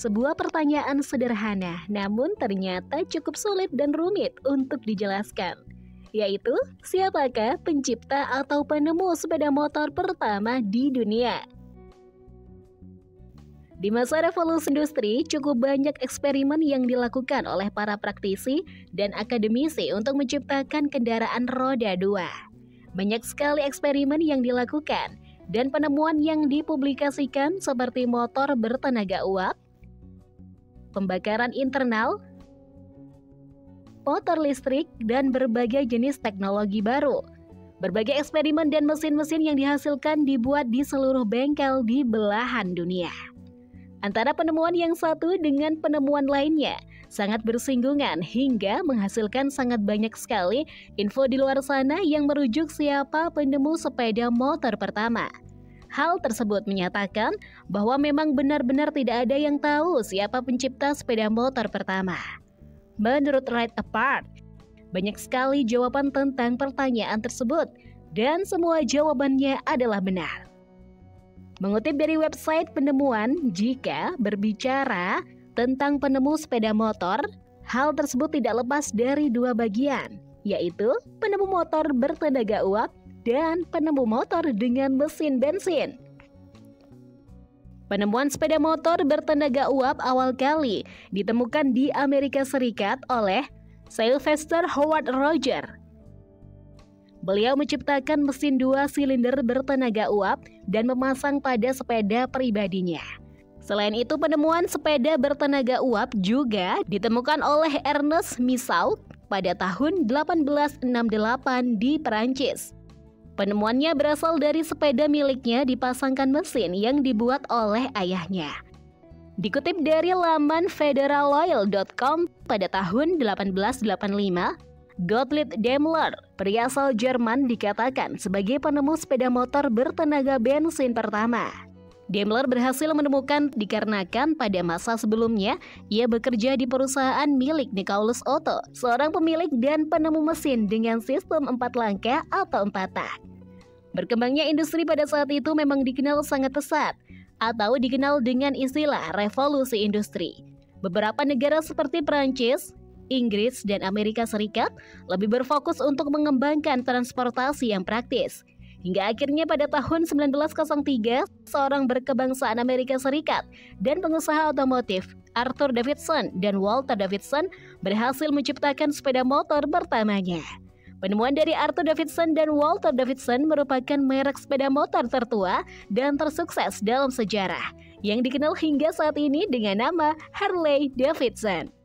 Sebuah pertanyaan sederhana, namun ternyata cukup sulit dan rumit untuk dijelaskan. Yaitu, siapakah pencipta atau penemu sepeda motor pertama di dunia? Di masa revolusi industri, cukup banyak eksperimen yang dilakukan oleh para praktisi dan akademisi untuk menciptakan kendaraan roda dua. Banyak sekali eksperimen yang dilakukan dan penemuan yang dipublikasikan seperti motor bertenaga uap, pembakaran internal, motor listrik, dan berbagai jenis teknologi baru. Berbagai eksperimen dan mesin-mesin yang dihasilkan dibuat di seluruh bengkel di belahan dunia antara penemuan yang satu dengan penemuan lainnya sangat bersinggungan hingga menghasilkan sangat banyak sekali info di luar sana yang merujuk siapa penemu sepeda motor pertama. Hal tersebut menyatakan bahwa memang benar-benar tidak ada yang tahu siapa pencipta sepeda motor pertama. Menurut Right Apart, banyak sekali jawaban tentang pertanyaan tersebut dan semua jawabannya adalah benar. Mengutip dari website penemuan, jika berbicara tentang penemu sepeda motor, hal tersebut tidak lepas dari dua bagian, yaitu penemu motor bertenaga uap dan penemu motor dengan mesin bensin. Penemuan sepeda motor bertenaga uap awal kali ditemukan di Amerika Serikat oleh Sylvester Howard Roger Beliau menciptakan mesin dua silinder bertenaga uap dan memasang pada sepeda pribadinya. Selain itu, penemuan sepeda bertenaga uap juga ditemukan oleh Ernest Misaut pada tahun 1868 di Perancis. Penemuannya berasal dari sepeda miliknya dipasangkan mesin yang dibuat oleh ayahnya. Dikutip dari laman federaloil.com pada tahun 1885, Gottlieb Daimler, pria asal Jerman dikatakan sebagai penemu sepeda motor bertenaga bensin pertama. Daimler berhasil menemukan dikarenakan pada masa sebelumnya ia bekerja di perusahaan milik Nikolaus Otto, seorang pemilik dan penemu mesin dengan sistem empat langkah atau empat tak. Berkembangnya industri pada saat itu memang dikenal sangat pesat atau dikenal dengan istilah revolusi industri. Beberapa negara seperti Perancis, Inggris, dan Amerika Serikat lebih berfokus untuk mengembangkan transportasi yang praktis. Hingga akhirnya pada tahun 1903, seorang berkebangsaan Amerika Serikat dan pengusaha otomotif Arthur Davidson dan Walter Davidson berhasil menciptakan sepeda motor pertamanya. Penemuan dari Arthur Davidson dan Walter Davidson merupakan merek sepeda motor tertua dan tersukses dalam sejarah yang dikenal hingga saat ini dengan nama Harley Davidson.